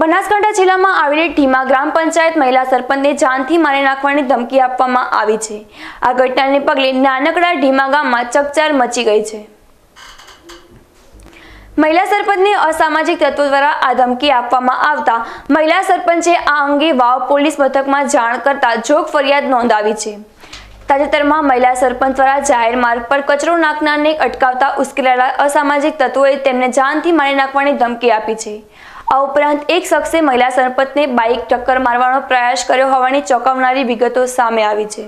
બનાસકાંઠા જિલ્લામાં આવેલી ઢીમા ગ્રામ પંચાયત મહિલા સરપંચને જાનથી મારી નાખવાની ધમકી આપવામાં આવી છે. આ ઘટનાને પગલે નાનકડા ઢીમા ગામમાં ચકચાર મચી ગઈ છે. મહિલા સરપંચને અસામાજિક તત્વો દ્વારા આ ધમકી આપવામાં આવતા મહિલા સરપંચે આ અંગે વાવ પોલીસ મથકમાં જાણ કરતા જોગ ફરિયાદ નોંધાવી છે. તાજેતરમાં મહિલા સરપંચ દ્વારા જાહેર માર્ગ પર કચરો નાખનારને અટકાવતા ઉશ્કેલાયેલા અસામાજિક તત્વોએ તેમને જાનથી મારી નાખવાની ધમકી આપી છે. આ ઉપરાંત એક શખ્સે મહિલા સરપંચને બાઇક ટક્કર મારવાનો પ્રયાસ કર્યો હોવાની ચોંકાવનારી વિગતો સામે આવી છે.